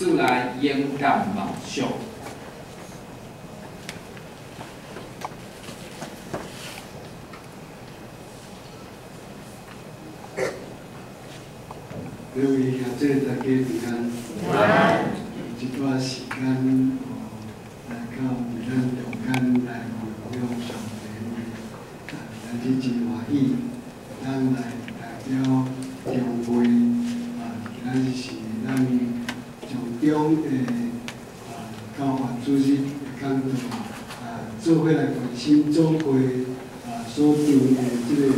主来勇敢梦想。各位兄弟大家平安。一段时间，哦，来到咱中间来回向上帝，啊，咱是真欢喜，咱来代表中会，啊，今仔日是咱上中的啊教法主任的讲座，啊，做伙来关心总会啊所定的即个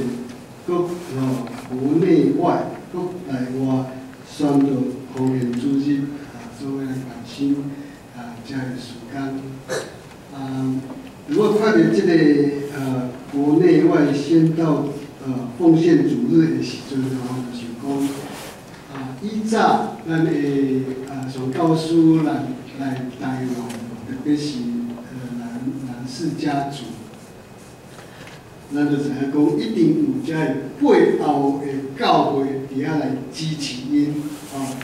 国哦国内外国内外宣导方面主任。作为来关心啊，这个时间啊，如果看到这个呃国内外先到呃奉献主日的时阵吼，就是讲啊，依早咱的啊从告诉来来台湾，特别是呃南南氏家族，咱就知影讲一定有这背后的教会伫遐来支持因啊。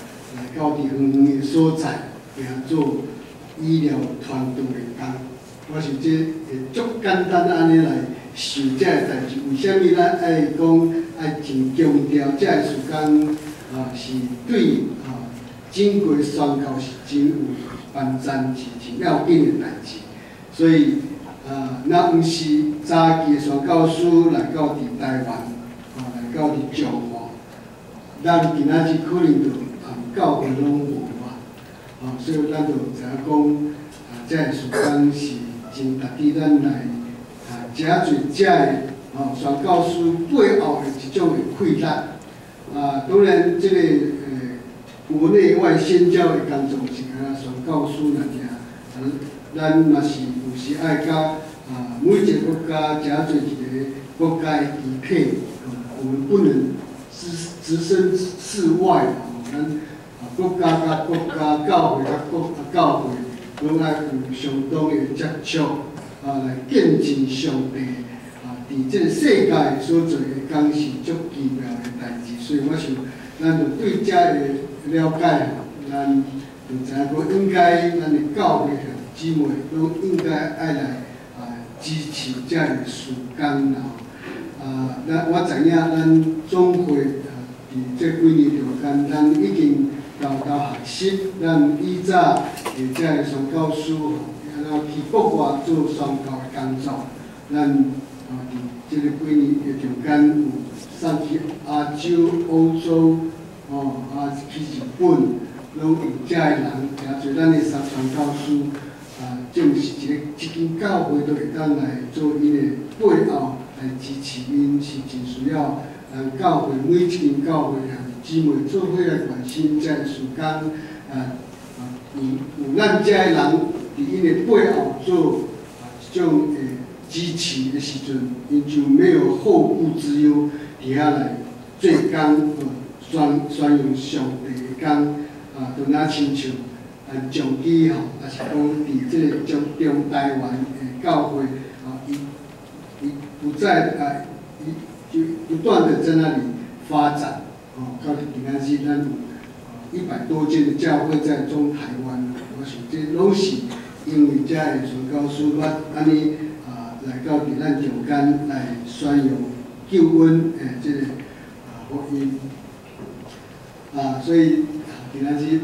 到地远远的所在，行做医疗团队的工，我想这会足简单安尼来想这个代志。为虾米咱爱讲爱真强调这个时间啊？是对啊，正规宣告是真有帮赞是真要紧的代志。所以啊，那毋是早期的宣教师来到伫台湾啊，来到伫中华，咱今仔日可能就。教会拢无嘛，啊，所以咱就知影讲，啊，这个时间是真值得咱来啊，真侪这个啊，宣教师背后的一种的困难，啊，当然这个呃，国内外宣教的工作是啊，宣教师来听，啊，咱嘛是爱甲啊，每一个国家真侪一个国家的体配，我们不能置置身事外嘛，咱。国家甲国家、教会甲国教会，拢爱有相当的接触，啊，来见证上帝啊，伫即个世界所做的工是足奇妙的代志。所以我想，咱就对遮个了解，咱就知影讲应该咱的教会姊妹拢应该爱来啊支持遮个事工啦。啊，咱我知影咱总会啊，伫即几年中间，咱已经。到到学习，咱以早诶，即个宣教师吼，然后去国外做宣教诶工作。咱啊，伫即个几年诶中间有送去亚洲、欧洲，哦，啊去日本，拢有遮诶人，诚侪咱诶三宣教师，正是一个即间教会都会当来做伊的背后来支持因，是真需要咱教会每一间教会啊。姊妹做伙来关心遮个时间，啊啊，有有咱遮的人伫因的背后做啊一种诶支持的时阵，因就没有后顾之忧，伫遐来做工，宣宣扬上帝的工，啊，都那亲像啊长期吼，也是讲伫即个中中台湾诶教会啊，伊伊不再啊，伊就不断的在那里发展。哦，到平安时，咱有一百多间的教会在中台湾，我想这拢是因为遮个传教士捌安尼啊来到伫咱中间来宣扬救恩诶，这个啊福音啊，所以平安时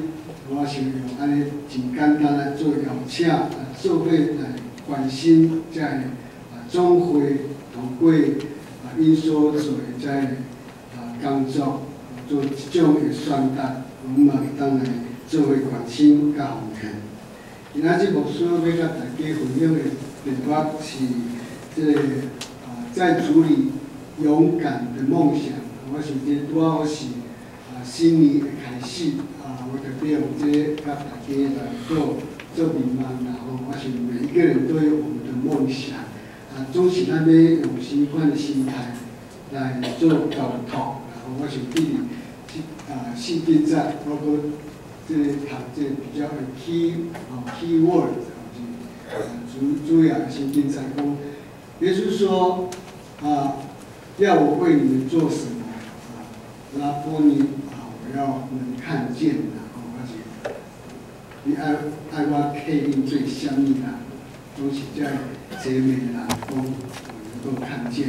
我想用安尼真简单来做邀请，啊，做伙来关心遮个啊总会同贵啊因所做的遮个啊工作。做一种的宣达，我们当然做伙关心甲奉献。今仔日牧师要甲大家分享的电话是这个啊，在处理勇敢的梦想。我想这拄好是啊，新年的开始，我特别用这甲大家来做做明白，然后我想每一个人都有我们的梦想啊，总是咱要用新款的心态来做沟通。然后我想对你，啊，信竞赛，包括这读这比较的 key 啊 key word 啊，主主要信竞赛讲，耶稣说啊，要我为你们做什么啊？拉波尼啊，我要能看见的，你爱爱我客人最相应的，都是在姐妹啦，都能够看见。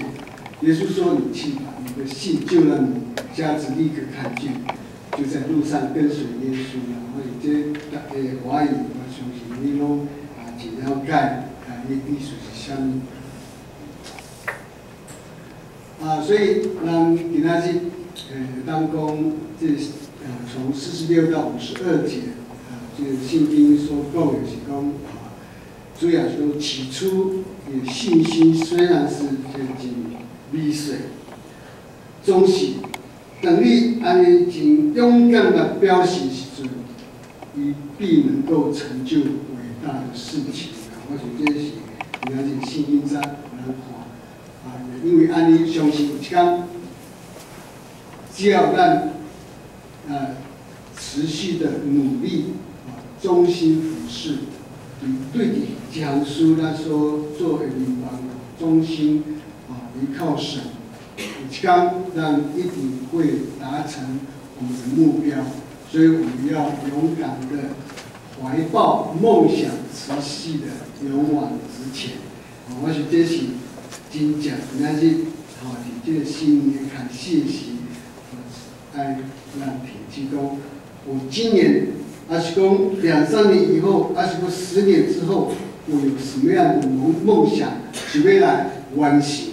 耶稣说：“你去吧，你的信就让你家子立刻看见。”就在路上跟随耶稣啦，所以这诶华语我相信你拢啊尽了解啊，你必须是相应。啊，所以咱今仔日呃当讲这呃从四十六到五十二节啊，这个圣经所讲的是讲啊，主要说起初有信心虽然是这个未遂，总是等你安尼真勇敢的表示时阵，伊必能够成就伟大的事情啊！我想这是今仔日圣经上来看。啊，因为安尼相信有一天，只要咱呃持续的努力啊，忠心服侍，对对这项书来说做的地方，忠心啊，依靠神，有一天咱一定会达成我们的目标，所以我们要勇敢的怀抱梦想，持续的勇往直前。啊，我是这是。真正那是吼，伫这个新年看信息，爱让提起讲，我今年，还是讲两三年以后，还是讲十年之后，我有什么样的梦梦想，准备来完成？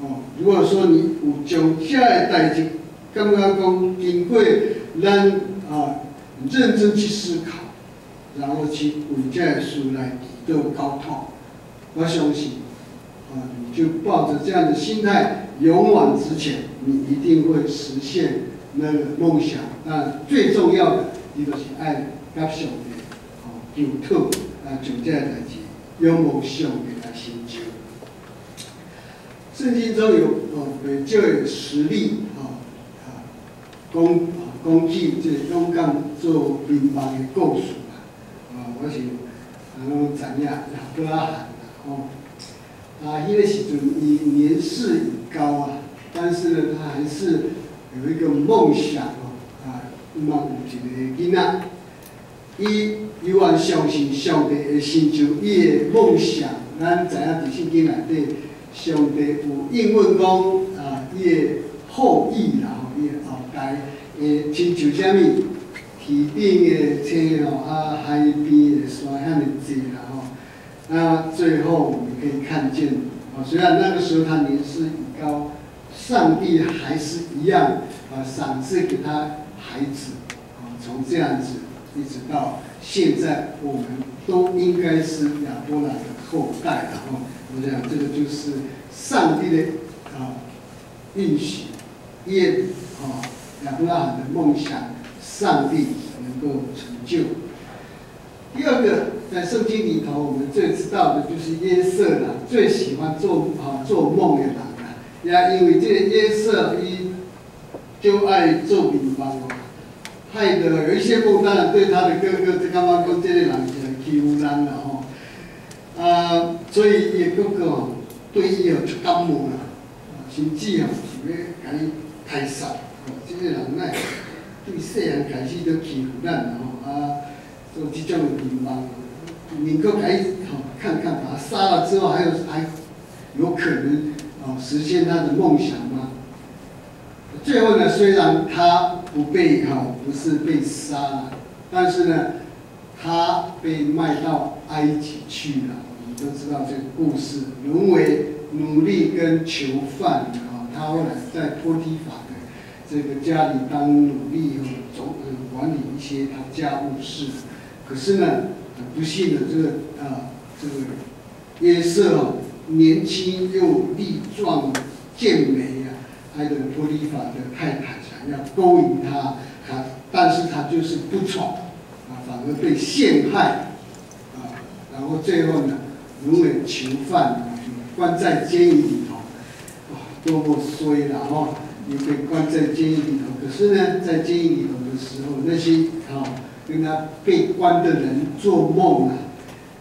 哦，如果说你有将这个代志，感觉讲经过咱啊认真去思考，然后去为这个事来做沟通，我相信。啊，你就抱着这样的心态勇往直前，你一定会实现那个梦想。那最重要的，伊就是爱甲上帝，吼，求讨啊，就这代志，有梦想给他成就。圣经中有哦，对这个实例吼啊，工啊工具这勇敢做民邦的故事啊，啊，我是然后怎样亚伯拉罕哦。啊，迄个时阵伊年事已高啊，但是呢，他还是有一个梦想哦，啊，那么有一个囡仔，伊有愿相信上帝会成就伊的梦想。咱知影伫圣经内底，上帝有应允讲啊，伊的后裔啦，吼，伊的后代会成就啥物？天顶的星哦，啊，海边的山遐尼济啦，吼。那最后我们可以看见，啊，虽然那个时候他年事已高，上帝还是一样啊，赏赐给他孩子，啊，从这样子一直到现在，我们都应该是亚伯拉的后代，然后我想这个就是上帝的啊允许，愿啊亚伯拉罕的梦想，上帝能够成就。第二个。在圣经里头，我们最知道的就是约瑟了，最喜欢做啊做梦的人啊。也因为这个约瑟，伊就爱做乒乓哦，害得有一些梦，当然对他的哥哥这刚刚讲这个人是欺负人了吼。啊，所以伊哥哥，对伊哦出感冒啦，甚至哦是要甲伊开杀。哦，这个人呢，对细汉开始就欺负咱吼啊，做这种的乒乓。你够可以好看看，把他杀了之后，还有还有可能哦实现他的梦想吗？最后呢，虽然他不被哈不是被杀了，但是呢，他被卖到埃及去了。我们都知道这个故事，沦为奴隶跟囚犯啊。他后来在托提法的这个家里当奴隶，总管理一些他家务事。可是呢。很不幸的这个啊，这个约瑟哦，年轻又力壮健美呀，还有托利法的太太想要勾引他，他但是他就是不从啊，反而被陷害啊，然后最后呢，沦为囚犯，关在监狱里头，哇，多么衰了哈！你被关在监狱里头，可是呢，在监狱里头的时候，那些啊。跟他被关的人做梦啊，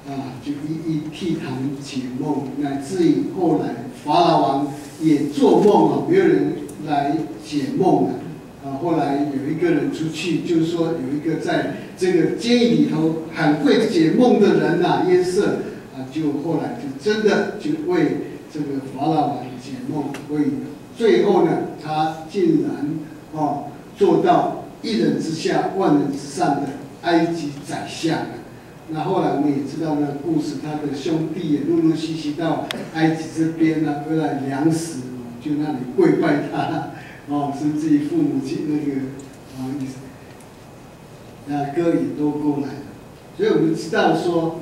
啊，就一一替他们解梦，乃至于后来法老王也做梦啊，没有人来解梦啊，啊，后来有一个人出去，就是说有一个在这个监狱里头很会解梦的人呐，约瑟啊，就后来就真的就为这个法老王解梦，为最后呢，他竟然哦做到一人之下万人之上的埃及宰相。那后来我们也知道那故事，他的兄弟也陆陆续续到埃及这边呢，为了粮食，就那里跪拜他。哦，甚至于父母亲那个啊，那哥也都过来了，所以我们知道说，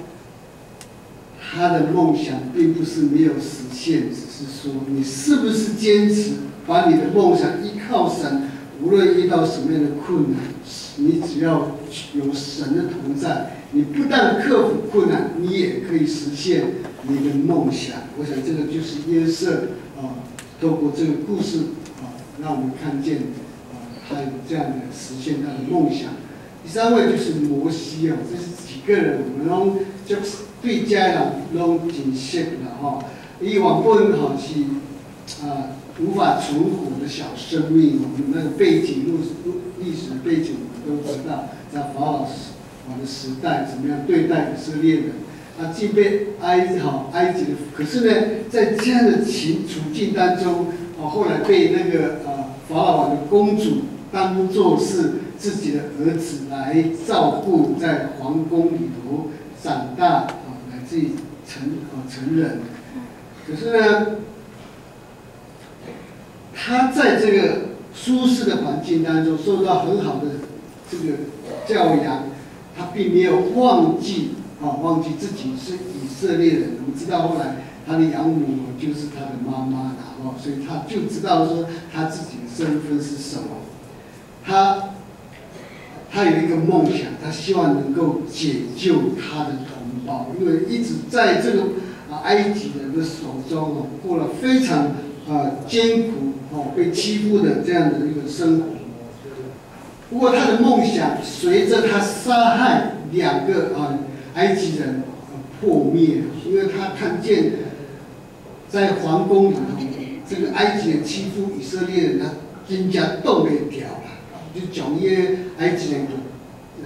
他的梦想并不是没有实现，只是说你是不是坚持把你的梦想依靠神，无论遇到什么样的困难，你只要有神的同在，你不但克服困难，你也可以实现你的梦想。我想这个就是约瑟啊，透过这个故事。啊让我们看见，啊，他有这样的实现他的梦想。第三位就是摩西哦，这是几个人，我们拢就是对家人拢真熟了哈。以往本哈是啊无法存活的小生命，我们那个背景、历历史背景我们都知道，在法老师王的时代怎么样对待以色列人，啊，既被埃好埃及的，可是呢，在这样的情处境当中。哦，后来被那个啊法老王的公主当做是自己的儿子来照顾，在皇宫里头长大啊，来自于成啊成人。可是呢，他在这个舒适的环境当中受到很好的这个教养，他并没有忘记啊，忘记自己是以色列人。我们知道后来。他的养母就是他的妈妈，然后所以他就知道说他自己的身份是什么。他他有一个梦想，他希望能够解救他的同胞，因为一直在这个啊埃及人的手中啊，过了非常啊艰苦啊被欺负的这样的一个生活。不过他的梦想随着他杀害两个啊埃及人破灭，因为他看见。在皇宫里头，这个埃及人欺负以色列人，他更加斗了一条了，就将一埃及人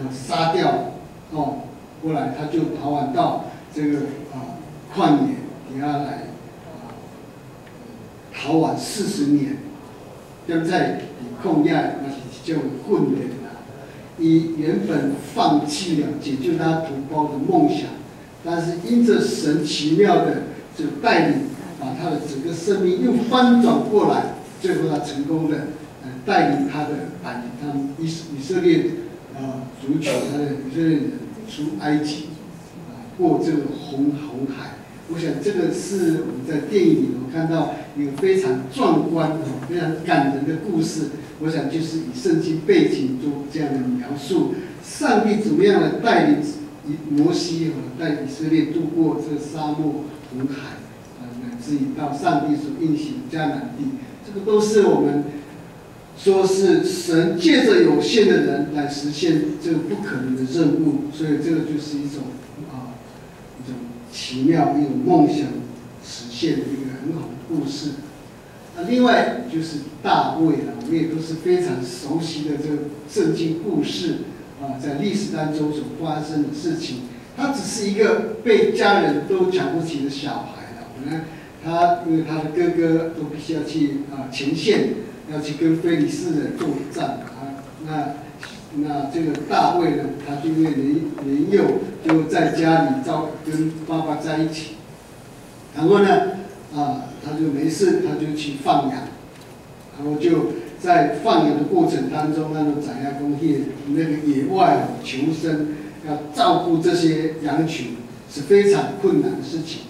杀掉，哦，过来他就逃亡到这个啊旷野底下来，啊，逃亡四十年，现在以控亚那些就混人了，你原本放弃了解救他同胞的梦想，但是因着神奇妙的就带领。把他的整个生命又翻转过来，最后他成功的呃带领他的百他们以以色列啊族群，他的以色列人出埃及啊过这个红红海。我想这个是我们在电影里头看到一个非常壮观的、非常感人的故事。我想就是以圣经背景中这样的描述，上帝怎么样的带领以摩西和带以色列渡过这个沙漠红海。啊，乃至于到上帝所应许的迦南地，这个都是我们说是神借着有限的人来实现这个不可能的任务，所以这个就是一种奇妙一种梦想实现的一个很好的故事。那另外就是大卫了，我们也都是非常熟悉的这个圣经故事啊，在历史当中所发生的事情，他只是一个被家人都瞧不起的小孩了，我们。他因为他的哥哥都必须要去啊前线，要去跟菲利斯人作战啊。那那这个大卫呢，他就因为年年幼，就在家里照跟爸爸在一起。然后呢，啊，他就没事，他就去放羊。然后就在放羊的过程当中，那种宰羊工业那个野外求生，要照顾这些羊群是非常困难的事情。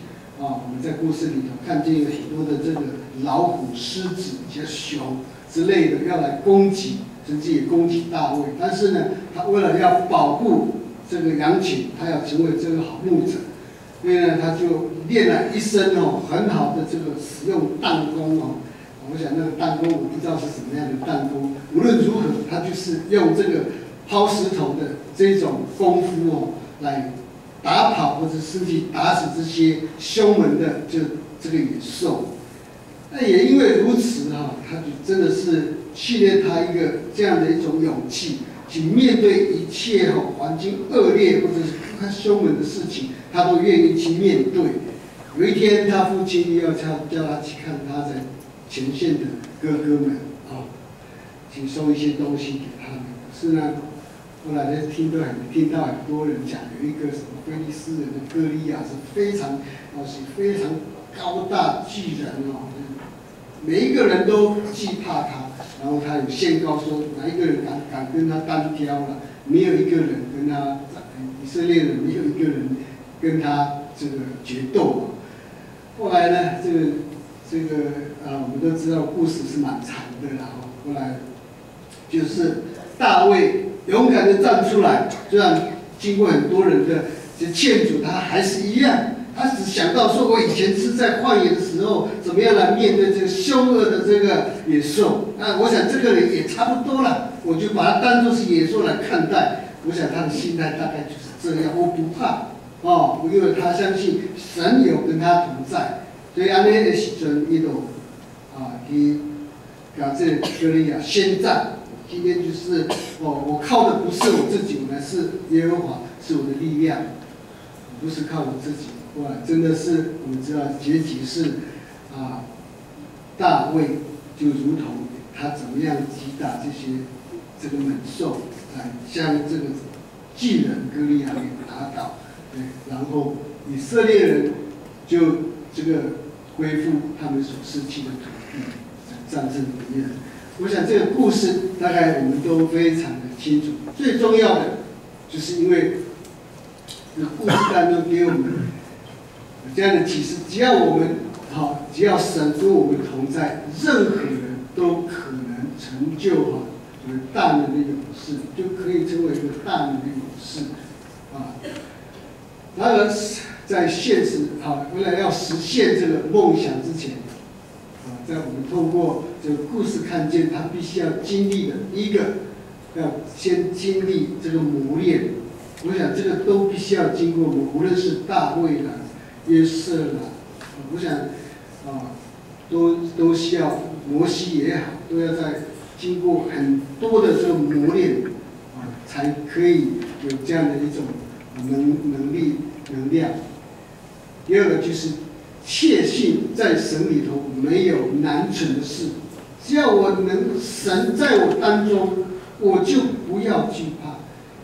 啊，我们在故事里头看见有很多的这个老虎、狮子、一些熊之类的要来攻击，甚至也攻击大卫。但是呢，他为了要保护这个羊群，他要成为这个好牧者，所以呢，他就练了一身哦很好的这个使用弹弓哦。我想那个弹弓我不知道是什么样的弹弓，无论如何，他就是用这个抛石头的这种功夫哦来。打跑或者甚至打死这些凶猛的这这个野兽，那也因为如此哈，他就真的是训练他一个这样的一种勇气，去面对一切哈环境恶劣或者是他凶猛的事情，他都愿意去面对。有一天，他父亲要叫叫他去看他在前线的哥哥们啊，请送一些东西给他们。是呢，后来呢，听到很听到很多人讲，有一个什么菲利斯人的歌利亚是非常啊是非常高大巨人哦，每一个人都惧怕他。然后他有宣告说，哪一个人敢敢跟他单挑了？没有一个人跟他以色列人没有一个人跟他这个决斗啊。后来呢，这个这个啊，我们都知道故事是蛮长的然后后来就是大卫勇敢的站出来，虽然经过很多人的这劝阻，他还是一样，他只想到说，我以前是在旷野的时候，怎么样来面对这个凶恶的这个野兽？那我想这个人也差不多了，我就把他当作是野兽来看待。我想他的心态大概就是这样，我不怕。哦，因为他相信神有跟他同在，所以安尼的时阵，伊都啊去搞这哥利亚宣战。今天就是哦，我靠的不是我自己，我是耶和华，是我的力量，不是靠我自己。哇，真的是我们知道结局是啊，大卫就如同他怎么样击打这些这个猛兽，来将这个巨人哥利亚给打倒。对然后以色列人就这个恢复他们所失去的土地，战争里面，我想这个故事大概我们都非常的清楚。最重要的就是因为这个故事当中给我们这样的启示：只要我们好，只要神跟我们同在，任何人都可能成就哈，就是大能的勇士，就可以成为一个大能的勇士啊。当然而，在现实啊，为了要实现这个梦想之前，啊，在我们通过这个故事看见，他必须要经历的第一个，要先经历这个磨练。我想这个都必须要经过，无论是大卫啦、约瑟呢，我想啊，都都需要摩西也好，都要在经过很多的这个磨练啊，才可以有这样的一种。能能力能量，第二个就是确信在神里头没有难成的事，只要我能神在我当中，我就不要惧怕，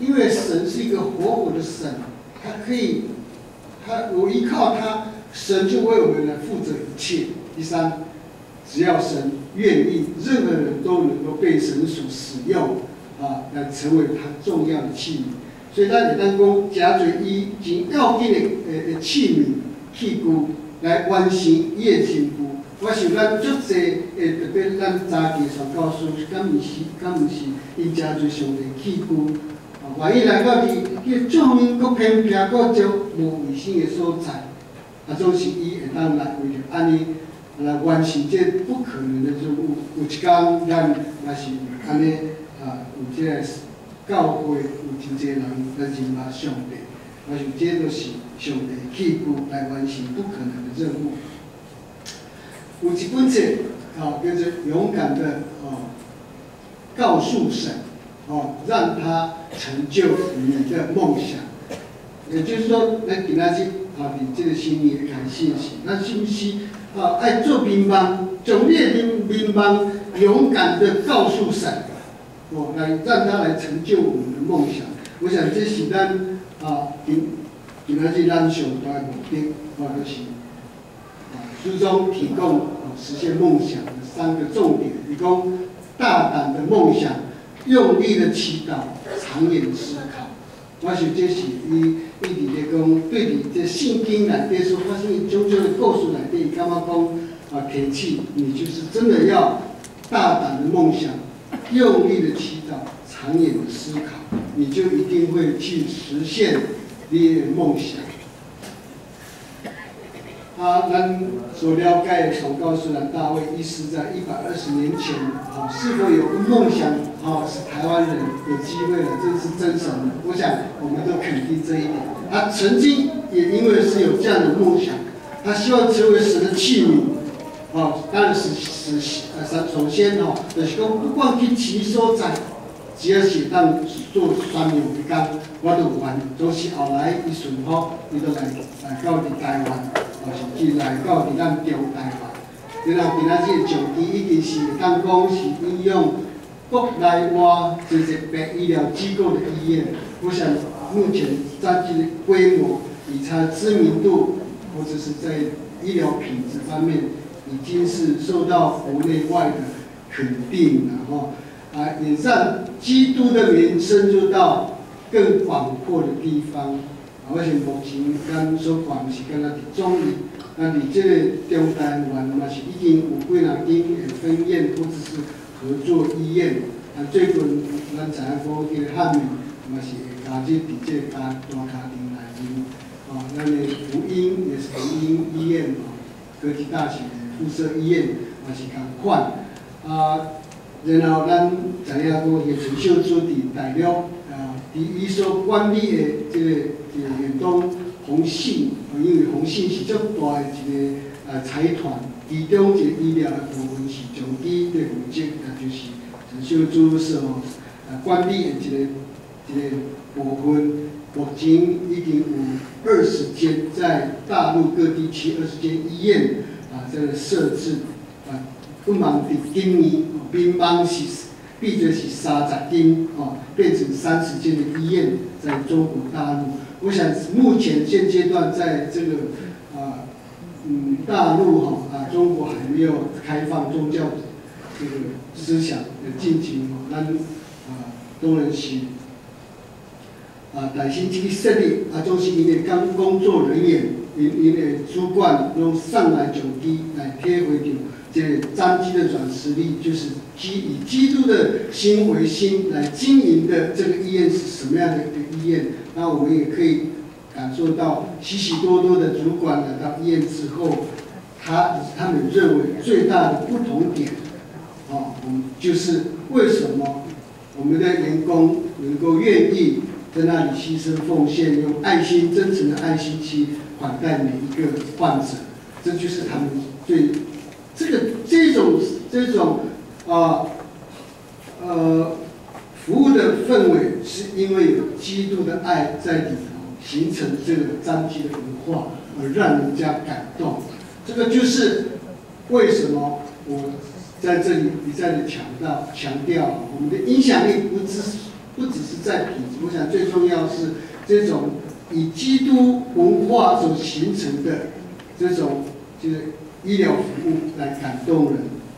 因为神是一个活火的神，他可以，他我依靠他，神就为我们来负责一切。第三，只要神愿意，任何人都能够被神所使用，啊，来成为他重要的器皿。所以咱会当讲，加侪伊真要紧的诶诶器皿器具来完成伊的幸福。我想咱足济诶，特别咱早期传教士，敢毋是敢毋是伊加侪上的器具，万一来到去去做面搁偏僻搁足无卫生的所在，啊，总是伊会当来为着安尼来完成这不可能的任务。有一天咱也是安尼啊，有这个。教会有真济人来敬拜上帝，我想这都是上帝起步来完成不可能的任务。有一本册，啊，叫做《勇敢的啊告诉神》，哦，让他成就你的梦想。也就是说，来给他去啊，你这个心里感信息，那信息啊，爱做乒乓，总列乒乒乓，勇敢的告诉神。哦，来让他来成就我们的梦想。我想这是咱啊，给给他去让上大的目的，啊，就是啊，书中提供啊实现梦想的三个重点：，提供大胆的梦想，用力的祈祷，长远的思考。我想这是伊伊伫咧讲，对你这圣经内底所发生种种的故事内底，感觉讲啊，提起你就是真的要大胆的梦想。用力的祈祷，长远的思考，你就一定会去实现你的梦想。啊，咱所了解所告诉的大卫，一是在一百二十年前，啊，是否有个梦想，哦，是台湾人有机会了，这是真神的。我想，我们都肯定这一点。他曾经也因为是有这样的梦想，他希望成为神的器皿，哦，当然是是呃，首首先哦，就是讲不管去其所在，只要是当做宣传时间，我都愿，总是后来伊顺服，伊都来来到伫台湾，或是至来到伫咱中台湾。然后今仔日上机已经是当讲是应用国内外这些别医疗机构的医院，我想目前占据的规模，以它知名度，或者是在医疗品质方面，已经是受到国内外的肯定了哈。啊，也让基督的名深入到更广阔的地方。而且目前刚说广是敢若伫中医，那伫这个中台湾嘛是已经有几若间分院或者是合作医院。啊，最近咱知影讲这个汉民嘛是会加入伫这家大家庭内面。哦，咱的福音也是福音医院哦，科技大学附设医院嘛是共款。啊，然后咱知影讲叶陈秀珠伫大陆啊，伫伊所管理的这个。远东宏信，因为宏信是足大的一个呃财团，其中一个医疗的部分是长期在负责，也就是陈秀珠所呃管理的一个一个部分。目前已经有二十间在大陆各地区二十间医院啊，在设置啊，不忙的今年乒乓是闭着是三十间哦，变成三十间的医院在中国大陆。我想目前现阶段在这个嗯大陆哈啊中国还没有开放宗教这个思想的进程哦，咱啊当然是啊但是这个设立啊，就是因为刚工作人员因因为主管用上来就低来贴回的这个张基的软实力，就是基以基督的心为心来经营的这个医院是什么样的一个医院？那我们也可以感受到许许多多的主管来到医院之后，他他们认为最大的不同点，哦，我们就是为什么我们的员工能够愿意在那里牺牲奉献，用爱心真诚的爱心去款待每一个患者，这就是他们最这个这种这种啊呃。服务的氛围是因为有基督的爱在里，形成这个张基的文化，而让人家感动。这个就是为什么我在这里一再的强调强调，我们的影响力不只不只是在品质，我想最重要是这种以基督文化所形成的这种就是医疗服务来感动人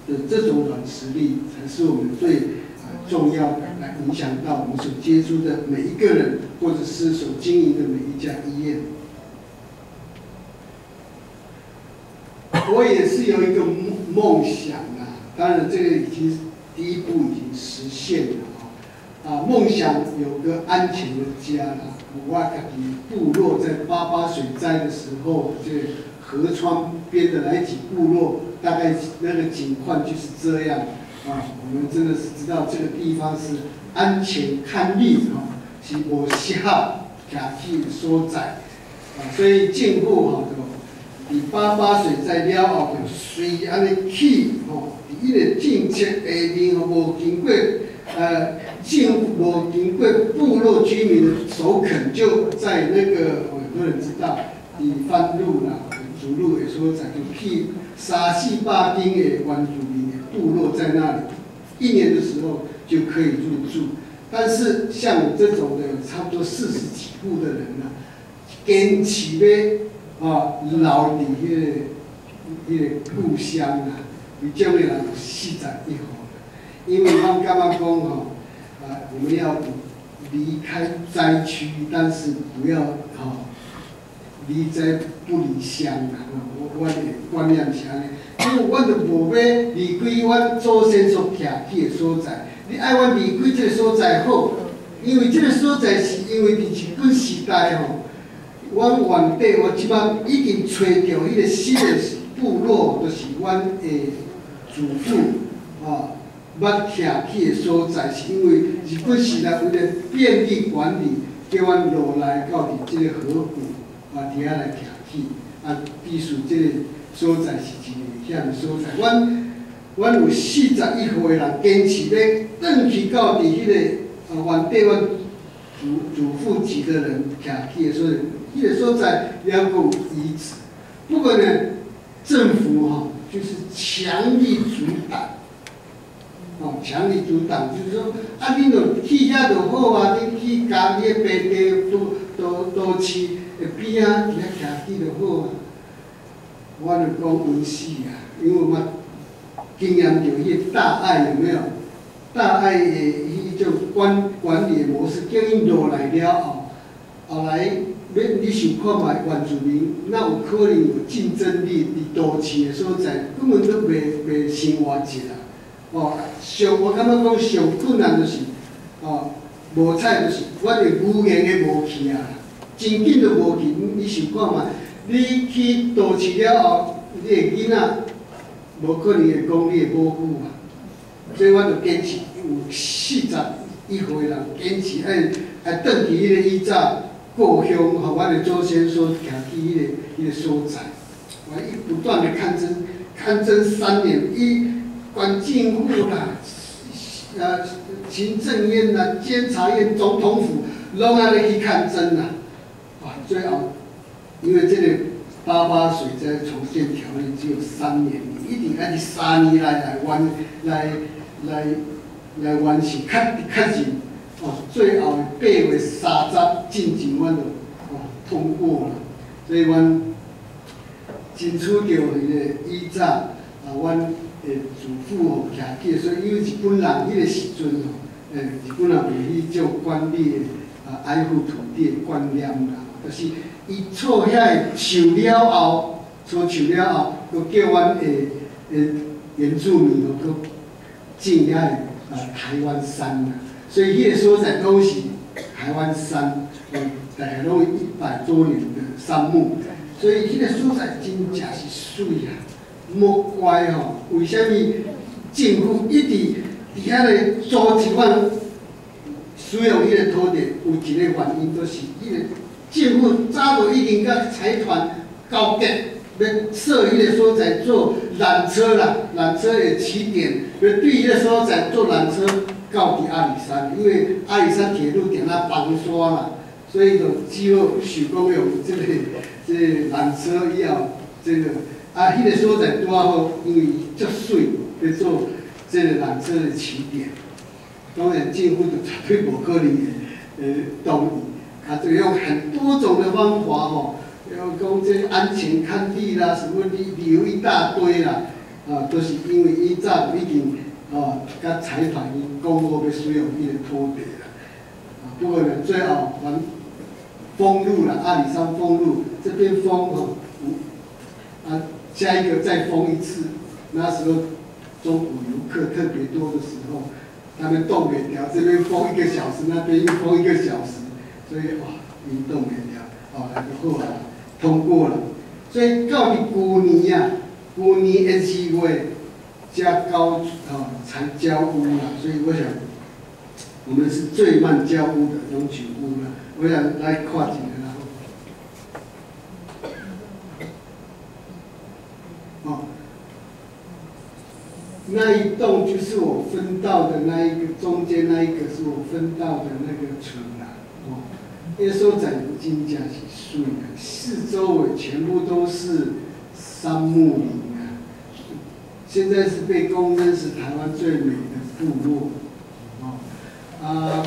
的这种软实力，才是我们最。重要的来影响到我们所接触的每一个人，或者是所经营的每一家医院。我也是有一个梦梦想啊，当然这个已经第一步已经实现了啊。啊，梦想有个安全的家啦。我家己部落在八八水灾的时候，这河川边的来几部落，大概那个情况就是这样。啊，我们真的是知道这个地方是安全看利哦，是无适合假期所在啊，所以进步哈这个，你八八水在了后，就随安尼起吼，伊个政策下面吼无经过呃政府无经过部落居民的首肯，就在那个很多人知道，伫番路啦、主路的所在，就去三四百间的原住民。部落在那里，一年的时候就可以入住。但是像这种的差不多四十几户的人呢，坚持咧啊，留伫迄个个故乡啊，比较的人实在一好的。因为他们刚刚讲吼，啊，我们要离开灾区，但是不要啊，离灾不离乡啊。我我的观念是安尼。因为阮就无要离开阮祖先所徛起的所在，你爱阮离开这个所在好，因为这个所在是因为伫日本时代吼，阮原底我即摆已经找着迄个新的部落，就是阮的祖父啊，捌徛起的所在，是因为日本时代为了便利管理，叫阮落来到伫即个河谷啊，伫遐来徛起。啊，必须这个所在是一个险的所在。阮阮有四十一岁人。坚持咧转去到伫迄个呃原地，阮祖祖父几个人。徛起的所在，迄个所在也有遗址。不过呢，政府吼就是强力阻挡。哦，强力阻挡，就是说，啊，恁著去遐就好啊，恁去家己个平地都都都市的边啊，伫遐徛起就好啊。我就讲温死啊，因为我经验就迄大爱有没有？大爱的迄种管管理模式，叫因落来了后，后来要你想看卖原住民，哪有可能有竞争力？伫都市的所在，根本都袂袂生活起来。哦，上我感觉讲上困难就是，哦，无彩就是，我的语言的无去啊，真紧就无去。你想看卖？你去都市了后，你的囡仔无可能会讲你的母语嘛。所以我就坚持，有四十一岁人坚持爱爱转去迄个以早故乡，和我的祖先所徛起迄个迄个所在。我一不断的抗争，抗争三年一。管政府啦，呃，行政院啦、监察院、总统府，拢安尼去抗争啦。啊，最后，因为这个八八水灾重建条例只有三年，一定要是三年来来完来来来完成，较较紧。哦，最后八月三十进前，阮就哦通过了。所以，阮争取到迄个依照啊，阮。诶，祖父哦徛起，所以因为日本人迄个时阵哦，诶，日本人有迄种管理啊爱护土地的观念啦，就是伊厝遐树了后，厝树了后，佮叫阮诶诶原住民吼，佮种遐个啊台湾山啦，所以迄个所在都是台湾山，大概拢一百多年的山木，所以迄个所在真正是水啊。莫怪吼，为虾米政府一直伫遐个租一款使用迄个土地，有一个原因，就是迄个政府早就已经甲财团交接，要设迄个所在做缆车啦，缆车的起点，要对迄个所在做缆车到伫阿里山，因为阿里山铁路点啊崩刷啦，所以就只好想讲用这个这缆车以后这个。啊，迄个所在拄啊好，因为足水，要做这个缆车的起点。当然，政府就绝对无可能呃同意，啊，就用很多种的方法吼，要讲这安全看地啦，什么理理由一大堆啦，啊，都是因为一早已经啊，甲采访伊讲过要使用伊个土地啦。啊，不过呢，最后完封路了，阿里山封路，这边封吼，啊。下一个再封一次，那时候中国游客特别多的时候，他们动不了，这边封一个小时，那边又封一个小时，所以哇，运动不了，哦，就好啊，通过了。所以到你过年呀，过年一七月加高啊才交屋了，所以我想，我们是最慢交屋的永久屋了。我想来跨几个。那一栋就是我分到的那一个，中间那一个是我分到的那个村啦，哦，那时候在金家是水啊，四周围全部都是杉木林啊，现在是被公认是台湾最美的部落，哦，啊，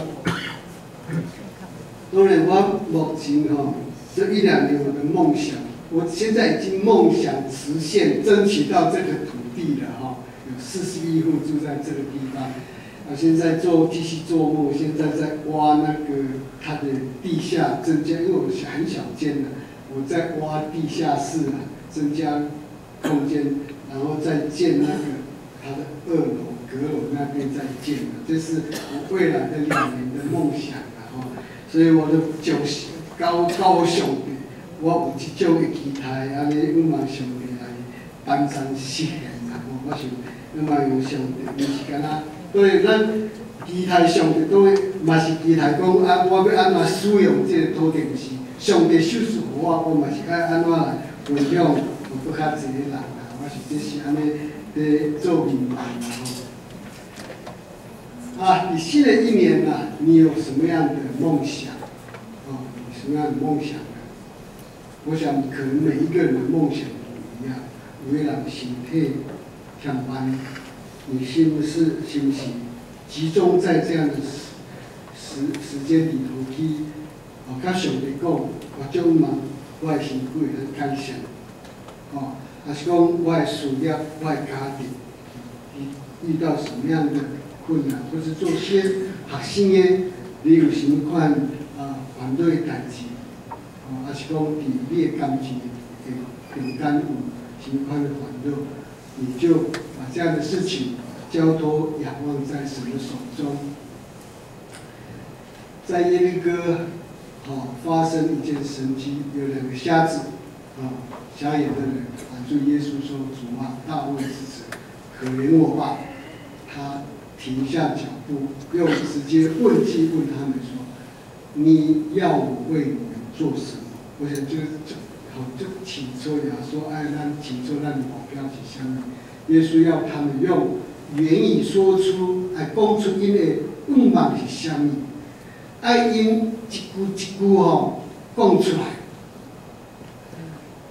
当然我目前哈这一两年我的梦想，我现在已经梦想实现，争取到这个土地了哈。有四十一户住在这个地方，啊，现在做继续做梦，现在在挖那个它的地下增加，因为我是很小间的，我在挖地下室啊，增加空间，然后再建那个它的二楼阁楼那边再建啊，这是我未来的两年的梦想啊，吼，所以我的就是高高雄的，我有一种的期待，安尼我嘛想来搬上实现，然后我想。那么有上帝，毋是干所以咱期待上帝，都嘛是期待讲啊，我要安怎使用这个土地，是上帝授予我，我嘛是该安怎来分享有搁较侪人啦，我是即是安尼在做品牌吼。啊，你新的一年呐，你有什么样的梦想？哦，什么样的梦想呢？我想可能每一个人的梦想不一样。有的人身体上班，你是不是是不是集中在这样的时时时间里头去？哦，甲上帝讲，我种嘛，我的辛苦会感谢。哦，还是讲我的事业、我的家庭，遇遇到什么样的困难，或是做些学生的，你有什么款啊反对的代志？哦，还是讲伫你的感情会平淡有什么款的烦恼，你就把这样的事情交托仰望在神的手中。在耶利哥。好，发生一件神奇，有两个瞎子，啊，瞎眼的人喊住耶稣说：“主啊，大卫之子，可怜我吧！”他停下脚步，又直接问机问他们说：“你要我为你们做什么？”我想就是就好就请求呀，说：“哎，那请求让你保镖去相耶稣要他们用言语说出，哎，讲出因为问嘛是相应。爱因一句一句哦讲出来，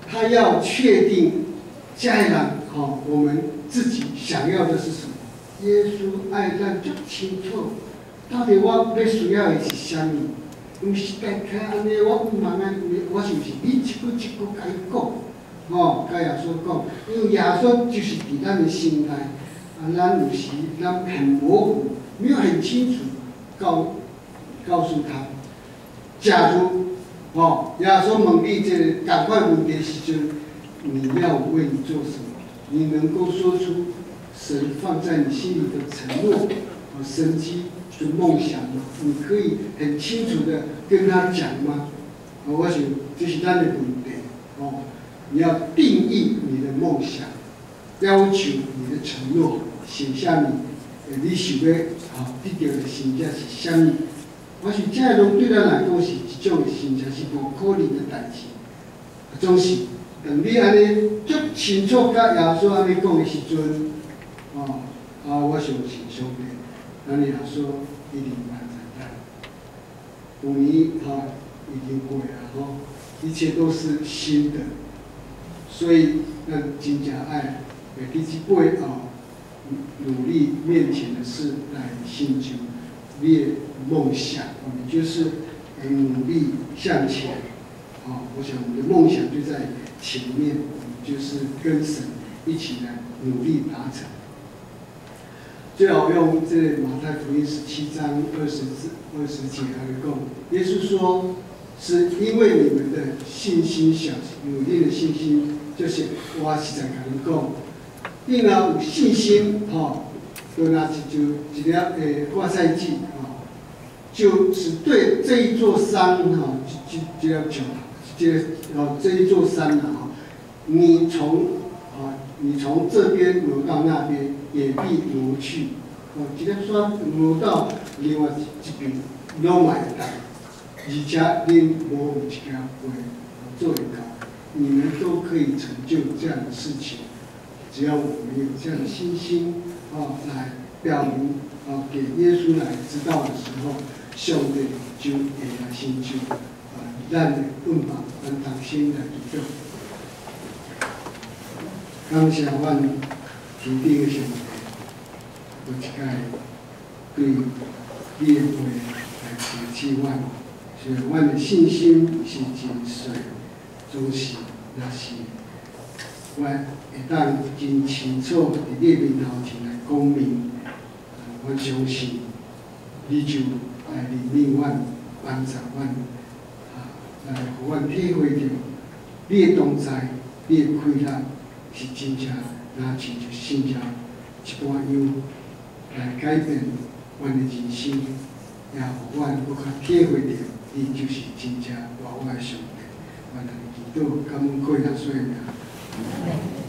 他要确定家人哦，我们自己想要的是什么？耶稣爱咱足清楚，到底我要需要的是啥物？毋是家开安尼，我毋茫安，我是毋是你一句一句甲伊讲？哦，甲耶稣讲，因为耶稣就是伫咱的心内，啊，咱有时咱很模糊，没有很清楚告。告诉他，假如哦，亚说蒙利这赶快问的时阵，你要为你做什么？你能够说出神放在你心里的承诺神机的梦想吗？你可以很清楚的跟他讲吗？我想这是咱的问题哦。你要定义你的梦想，要求你的承诺，写下你你想要啊得到的成绩是啥物？我想这拢对咱来讲是一种心情是无可能的代志，总是等你安尼足清楚甲耶稣安尼讲的时阵，哦，啊，我相信上帝，咱耶稣一定会在咱。五年哈已经过了哈，一切都是新的，所以咱真正爱为第几辈啊努力面前的事来成就你的。梦想，我们就是努力向前。啊，我想我们的梦想就在前面，就是跟神一起来努力达成。最好用这马太福音十七章二十字二十节来讲，耶稣说，是因为你们的信心小，努力的信心，就是我实在跟你讲，你若有信心，哈，就拿一就一粒诶挂赛季。就是对这一座山哈，就就就要讲，就哦这一座山呐哈，你从啊你从这边挪到那边也必挪去，哦，直接说挪到另外这边拢买得到，而且恁无有一件会做得到，你们都可以成就这样的事情，只要我们有这样的信心啊，来表明啊给耶稣来知道的时候。上帝就会来成就啊，咱的愿望，咱同心来祈祷。感谢阮天顶的上帝，有一届对你的话来支持阮，所以阮的信心是真水，总是也是阮会当真清楚伫你面头前来讲明，我相信你就。来领领阮帮助阮，啊，来互阮体会着，你的同在，你的快乐是真正拿起就新加一段样来改变阮的人生，也互阮搁较体会着，伊就是真正活我的上帝，阮来祈祷，感恩贵人所有。